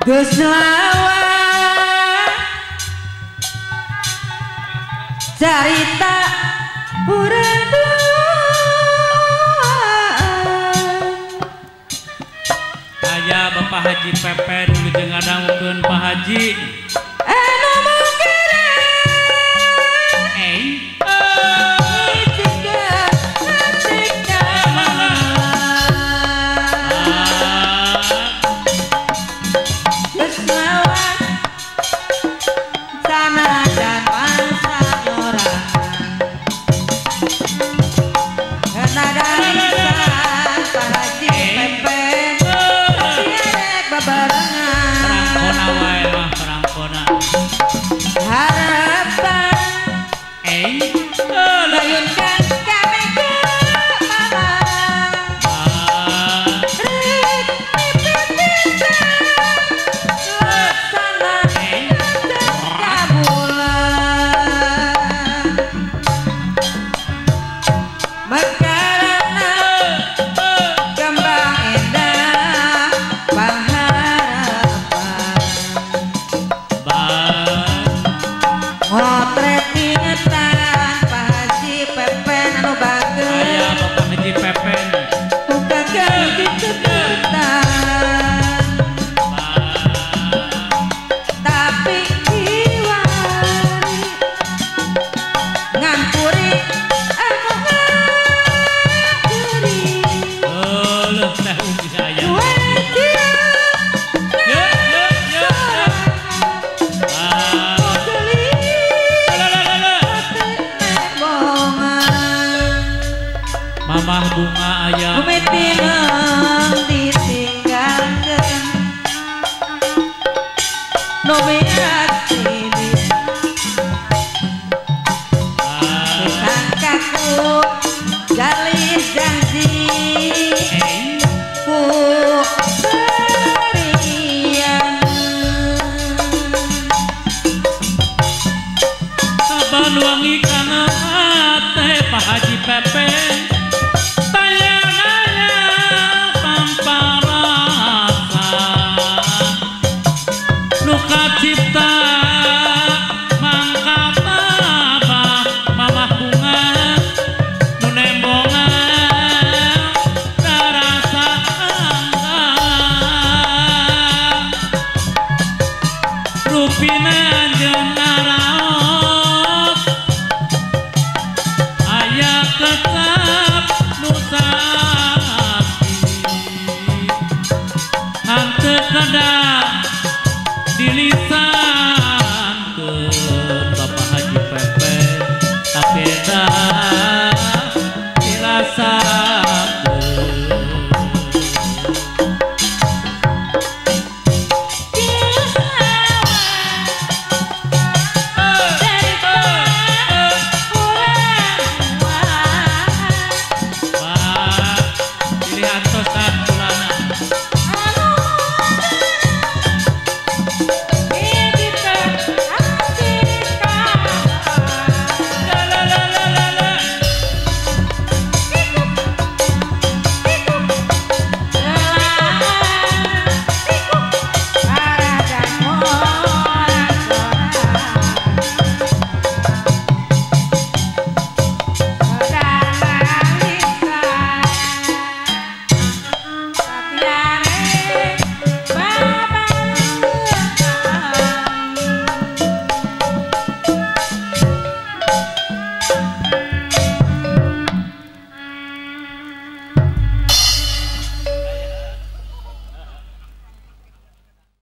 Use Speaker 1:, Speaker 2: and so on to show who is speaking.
Speaker 1: Guslawa carita Purana
Speaker 2: Ayah Bapak Haji Pepe dulu jeung ngadaungkeun Pak Haji. mamah bunga ayah
Speaker 1: Kumitilang ditinggal geng Nobe rakini
Speaker 2: Dekan
Speaker 1: kaku gali janji Ku beriang
Speaker 2: Kabar wangi kana hati Pak Haji Pepe. पिना gostar.